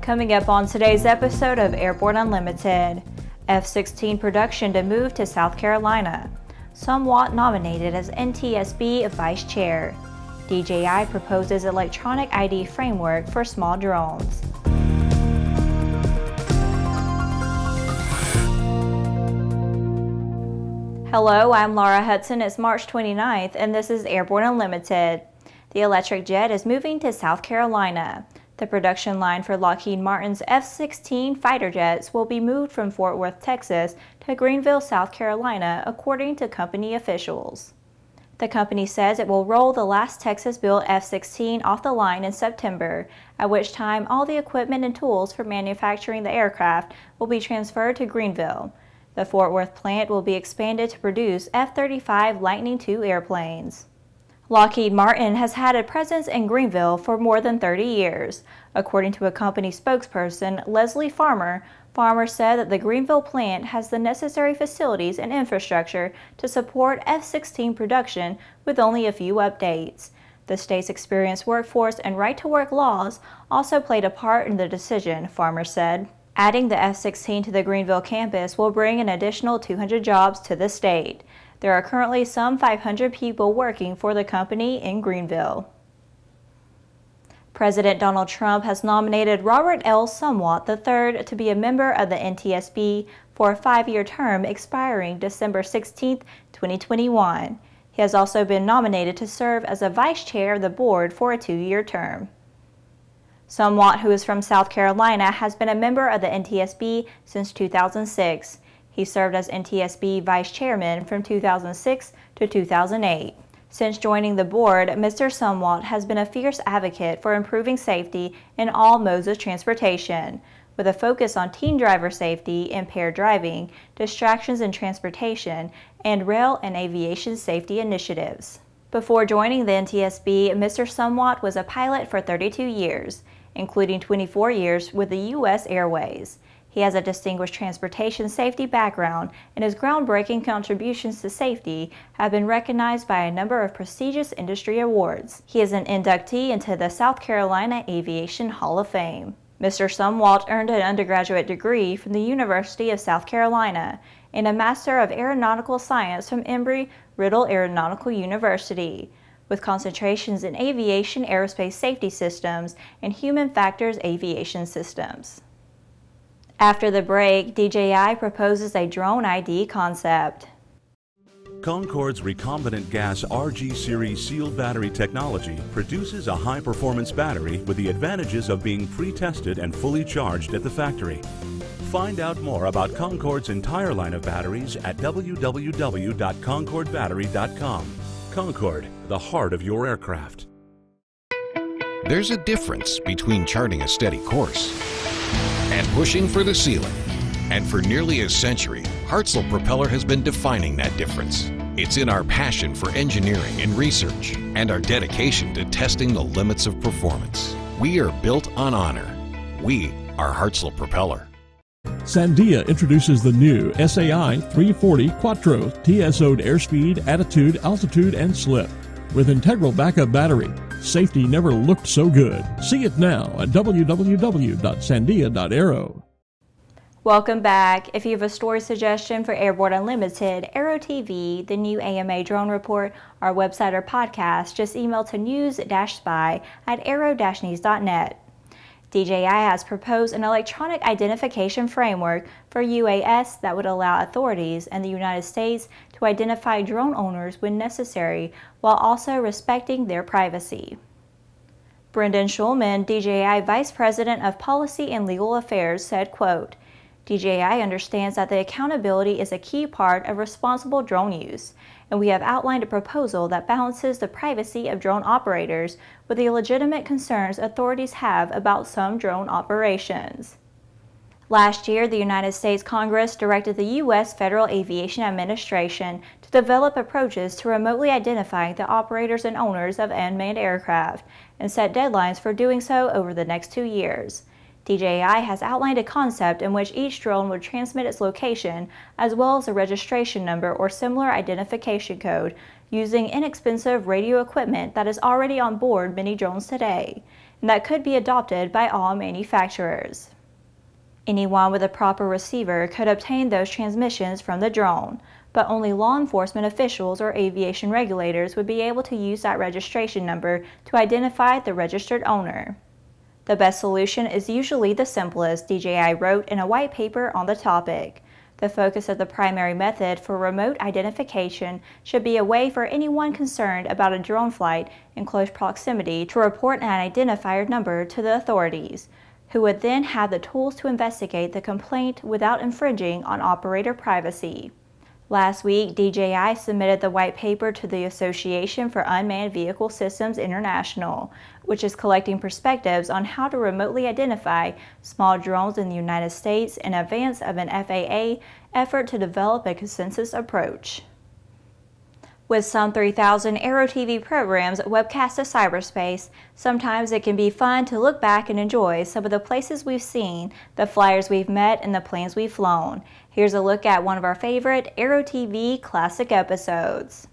Coming up on today's episode of Airborne Unlimited, F-16 production to move to South Carolina. Sumwalt nominated as NTSB Vice Chair. DJI proposes electronic ID framework for small drones. Hello, I'm Laura Hudson. It's March 29th, and this is Airborne Unlimited. The electric jet is moving to South Carolina. The production line for Lockheed Martin's F-16 fighter jets will be moved from Fort Worth, Texas to Greenville, South Carolina, according to company officials. The company says it will roll the last Texas-built F-16 off the line in September, at which time all the equipment and tools for manufacturing the aircraft will be transferred to Greenville. The Fort Worth plant will be expanded to produce F-35 Lightning II airplanes. Lockheed Martin has had a presence in Greenville for more than 30 years. According to a company spokesperson, Leslie Farmer, Farmer said that the Greenville plant has the necessary facilities and infrastructure to support F-16 production with only a few updates. The state's experienced workforce and right-to-work laws also played a part in the decision, Farmer said. Adding the F-16 to the Greenville campus will bring an additional 200 jobs to the state. There are currently some 500 people working for the company in Greenville. President Donald Trump has nominated Robert L. Sumwalt III to be a member of the NTSB for a five-year term expiring December 16, 2021. He has also been nominated to serve as a vice chair of the board for a two-year term. Sumwalt, who is from South Carolina, has been a member of the NTSB since 2006. He served as NTSB Vice Chairman from 2006 to 2008. Since joining the board, Mr. Sumwalt has been a fierce advocate for improving safety in all modes of transportation, with a focus on teen driver safety, impaired driving, distractions in transportation, and rail and aviation safety initiatives. Before joining the NTSB, Mr. Sumwalt was a pilot for 32 years, including 24 years with the U.S. Airways. He has a distinguished transportation safety background, and his groundbreaking contributions to safety have been recognized by a number of prestigious industry awards. He is an inductee into the South Carolina Aviation Hall of Fame. Mr. Sumwalt earned an undergraduate degree from the University of South Carolina and a Master of Aeronautical Science from Embry-Riddle Aeronautical University, with concentrations in aviation aerospace safety systems and human factors aviation systems. After the break, DJI proposes a drone ID concept. Concord's recombinant gas RG series sealed battery technology produces a high performance battery with the advantages of being pre-tested and fully charged at the factory. Find out more about Concord's entire line of batteries at www.concordbattery.com. Concord, the heart of your aircraft. There's a difference between charting a steady course and pushing for the ceiling. And for nearly a century, Hartzell Propeller has been defining that difference. It's in our passion for engineering and research and our dedication to testing the limits of performance. We are built on honor. We are Hartzell Propeller. Sandia introduces the new SAI 340 Quattro TSO'd airspeed, attitude, altitude, and slip with integral backup battery Safety never looked so good. See it now at www.sandia.aero. Welcome back. If you have a story suggestion for Airborne Unlimited, Aero TV, the new AMA drone report, our website or podcast, just email to news-spy at aero-news.net. DJI has proposed an electronic identification framework for UAS that would allow authorities in the United States to identify drone owners when necessary while also respecting their privacy. Brendan Schulman, DJI Vice President of Policy and Legal Affairs, said, quote, DJI understands that the accountability is a key part of responsible drone use, and we have outlined a proposal that balances the privacy of drone operators with the legitimate concerns authorities have about some drone operations. Last year, the United States Congress directed the U.S. Federal Aviation Administration to develop approaches to remotely identifying the operators and owners of unmanned aircraft and set deadlines for doing so over the next two years. DJI has outlined a concept in which each drone would transmit its location as well as a registration number or similar identification code using inexpensive radio equipment that is already on board many drones today. and that could be adopted by all manufacturers. Anyone with a proper receiver could obtain those transmissions from the drone, but only law enforcement officials or aviation regulators would be able to use that registration number to identify the registered owner. The best solution is usually the simplest, DJI wrote in a white paper on the topic. The focus of the primary method for remote identification should be a way for anyone concerned about a drone flight in close proximity to report an identifier number to the authorities, who would then have the tools to investigate the complaint without infringing on operator privacy. Last week, DJI submitted the white paper to the Association for Unmanned Vehicle Systems International, which is collecting perspectives on how to remotely identify small drones in the United States in advance of an FAA effort to develop a consensus approach. With some 3,000 Aero TV programs webcast to cyberspace, sometimes it can be fun to look back and enjoy some of the places we've seen, the flyers we've met, and the planes we've flown. Here's a look at one of our favorite Aero TV classic episodes.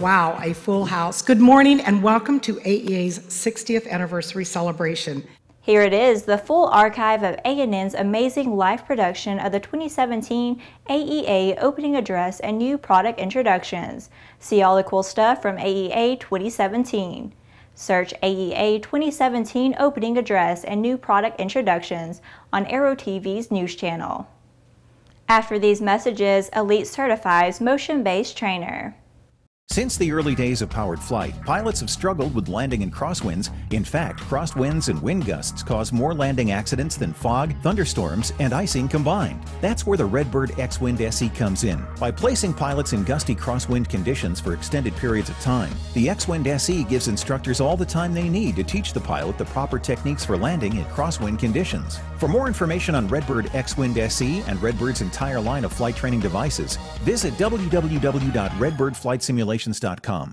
Wow, a full house. Good morning and welcome to AEA's 60th anniversary celebration. Here it is, the full archive of A&N's amazing live production of the 2017 AEA opening address and new product introductions. See all the cool stuff from AEA 2017. Search AEA 2017 opening address and new product introductions on Aero TV's news channel. After these messages, Elite certifies motion-based trainer. Since the early days of powered flight, pilots have struggled with landing in crosswinds. In fact, crosswinds and wind gusts cause more landing accidents than fog, thunderstorms, and icing combined. That's where the Redbird X-Wind SE comes in. By placing pilots in gusty crosswind conditions for extended periods of time, the X-Wind SE gives instructors all the time they need to teach the pilot the proper techniques for landing in crosswind conditions. For more information on Redbird X-Wind SE and Redbird's entire line of flight training devices, visit www.redbirdflightsimulation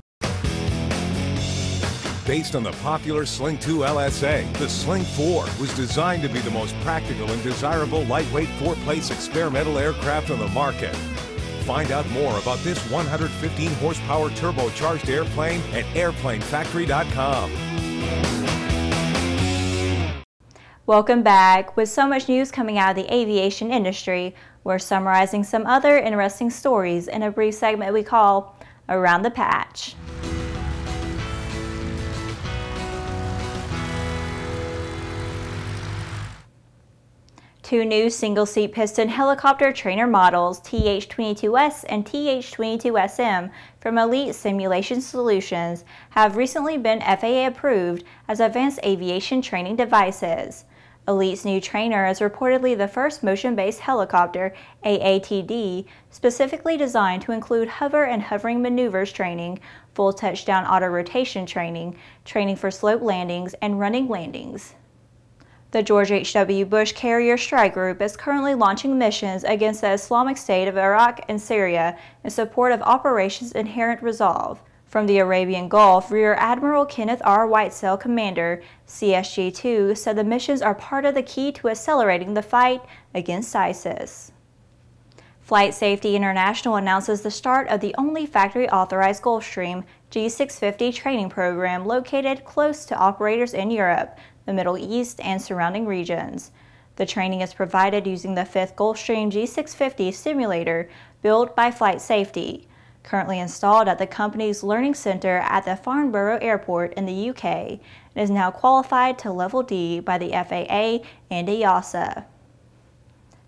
Based on the popular Sling 2 LSA, the Sling 4 was designed to be the most practical and desirable lightweight four-place experimental aircraft on the market. Find out more about this 115 horsepower turbocharged airplane at airplanefactory.com. Welcome back. With so much news coming out of the aviation industry, we're summarizing some other interesting stories in a brief segment we call around the patch. Two new single-seat piston helicopter trainer models, TH-22S and TH-22SM from Elite Simulation Solutions, have recently been FAA approved as advanced aviation training devices. Elite's new trainer is reportedly the first motion-based helicopter, AATD, specifically designed to include hover and hovering maneuvers training, full touchdown auto rotation training, training for slope landings, and running landings. The George H.W. Bush Carrier Strike Group is currently launching missions against the Islamic State of Iraq and Syria in support of Operations Inherent Resolve. From the Arabian Gulf, Rear Admiral Kenneth R. Whitesell, Commander, CSG-2, said the missions are part of the key to accelerating the fight against ISIS. Flight Safety International announces the start of the only factory-authorized Gulfstream G650 training program located close to operators in Europe, the Middle East, and surrounding regions. The training is provided using the 5th Gulfstream G650 simulator built by Flight Safety currently installed at the company's Learning Center at the Farnborough Airport in the UK, and is now qualified to Level D by the FAA and EASA.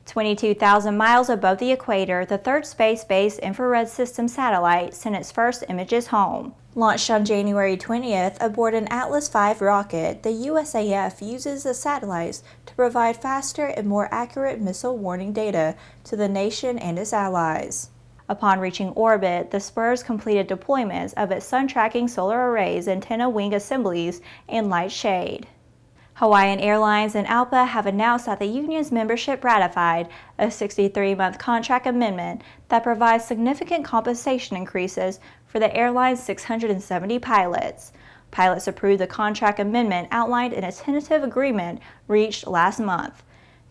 22,000 miles above the equator, the third space-based infrared system satellite sent its first images home. Launched on January 20th aboard an Atlas V rocket, the USAF uses the satellites to provide faster and more accurate missile warning data to the nation and its allies. Upon reaching orbit, the SBIRS completed deployments of its sun-tracking solar arrays, antenna wing assemblies, and light shade. Hawaiian Airlines and ALPA have announced that the union's membership ratified a 63-month contract amendment that provides significant compensation increases for the airline's 670 pilots. Pilots approved the contract amendment outlined in a tentative agreement reached last month.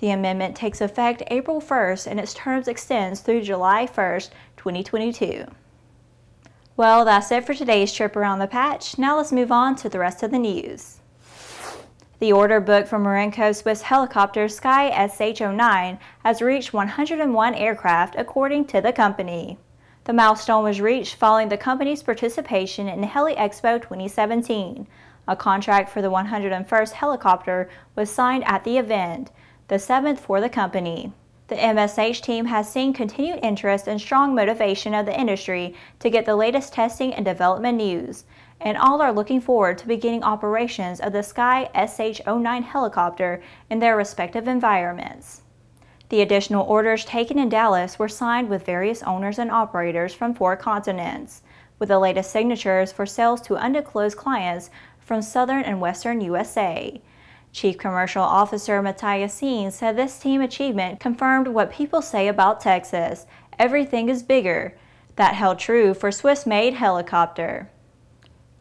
The amendment takes effect April 1st and its terms extends through July 1st, 2022. Well, that's it for today's trip around the patch. Now let's move on to the rest of the news. The order book for Marenco Swiss helicopter SKYe SH-09 has reached 101 aircraft according to the company. The milestone was reached following the company's participation in Heli Expo 2017. A contract for the 101st helicopter was signed at the event, the seventh for the company. The MSH team has seen continued interest and strong motivation of the industry to get the latest testing and development news, and all are looking forward to beginning operations of the SKYe SH-09 helicopter in their respective environments. The additional orders taken in Dallas were signed with various owners and operators from four continents, with the latest signatures for sales to undisclosed clients from southern and western USA. Chief Commercial Officer Matthias Seen said this team achievement confirmed what people say about Texas everything is bigger. That held true for Swiss made helicopter.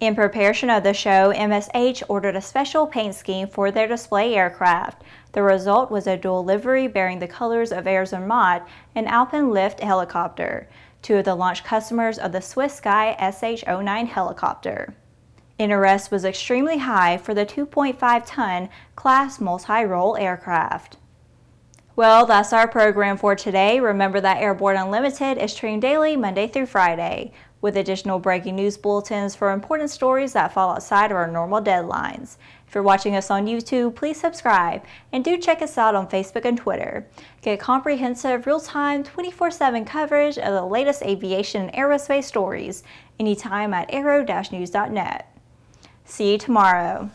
In preparation of the show, MSH ordered a special paint scheme for their display aircraft. The result was a dual livery bearing the colors of Air Zermatt and Alpen Lift helicopter, two of the launch customers of the Swiss SKYe SH-09 helicopter. Interest was extremely high for the 2.5-ton class multi-role aircraft. Well, that's our program for today. Remember that Airborne Unlimited is streamed daily Monday through Friday, with additional breaking news bulletins for important stories that fall outside of our normal deadlines. If you're watching us on YouTube, please subscribe and do check us out on Facebook and Twitter. Get comprehensive, real-time, 24-7 coverage of the latest aviation and aerospace stories anytime at aero-news.net. See you tomorrow.